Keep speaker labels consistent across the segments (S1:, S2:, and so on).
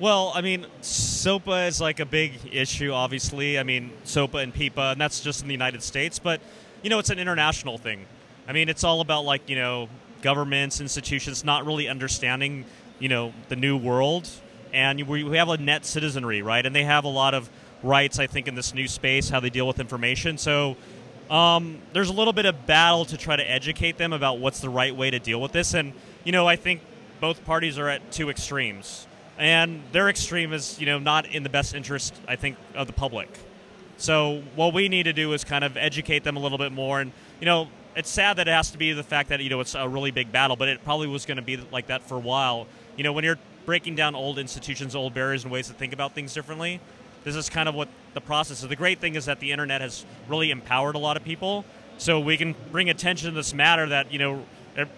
S1: Well, I mean, SOPA is like a big issue, obviously. I mean, SOPA and PIPA, and that's just in the United States, but, you know, it's an international thing. I mean, it's all about, like, you know, governments, institutions not really understanding, you know, the new world. And we, we have a net citizenry, right? And they have a lot of rights, I think, in this new space, how they deal with information. So um, there's a little bit of battle to try to educate them about what's the right way to deal with this. And, you know, I think both parties are at two extremes and their extreme is you know not in the best interest I think of the public. So what we need to do is kind of educate them a little bit more, and you know it's sad that it has to be the fact that you know it's a really big battle, but it probably was going to be like that for a while. You know when you're breaking down old institutions, old barriers, and ways to think about things differently. This is kind of what the process is. The great thing is that the internet has really empowered a lot of people, so we can bring attention to this matter that you know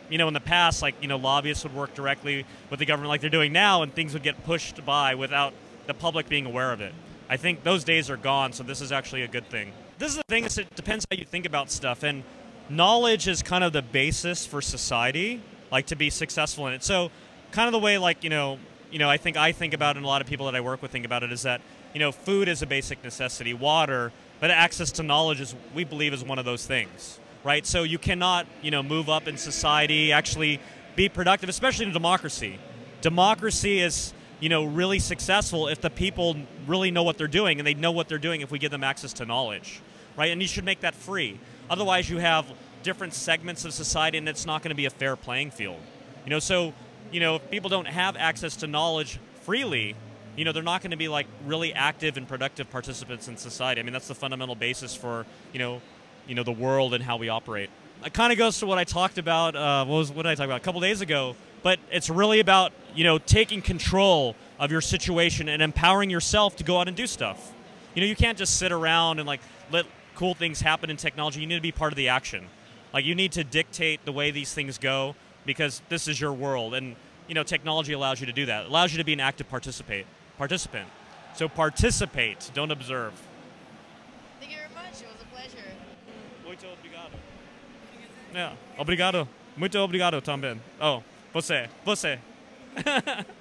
S1: you know, in the past, like, you know, lobbyists would work directly with the government like they're doing now, and things would get pushed by without the public being aware of it. I think those days are gone, so this is actually a good thing. This is the thing, it depends how you think about stuff, and knowledge is kind of the basis for society, like, to be successful in it. So, kind of the way, like, you know, you know, I think I think about it, and a lot of people that I work with think about it, is that, you know, food is a basic necessity, water, but access to knowledge is, we believe, is one of those things right? So you cannot, you know, move up in society, actually be productive, especially in democracy. Democracy is, you know, really successful if the people really know what they're doing, and they know what they're doing if we give them access to knowledge, right? And you should make that free. Otherwise, you have different segments of society, and it's not going to be a fair playing field. You know, so you know, if people don't have access to knowledge freely, you know, they're not going to be like really active and productive participants in society. I mean, that's the fundamental basis for you know you know the world and how we operate. It kind of goes to what I talked about. Uh, what was what did I talk about a couple days ago? But it's really about you know taking control of your situation and empowering yourself to go out and do stuff. You know, you can't just sit around and like let cool things happen in technology. You need to be part of the action. Like you need to dictate the way these things go because this is your world, and you know technology allows you to do that. It allows you to be an active participate participant. So participate, don't observe. Yeah. Obrigado. Muito obrigado também. Oh, você. Você.